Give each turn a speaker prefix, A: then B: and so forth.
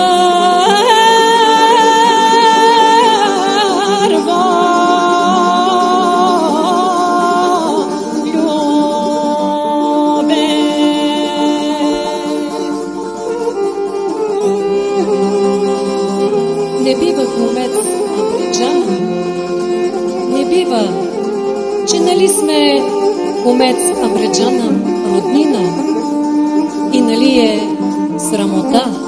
A: Oh. Не бива глумец Англичана, не бива, че нали сме умец Абреджана роднина и нали е срамота.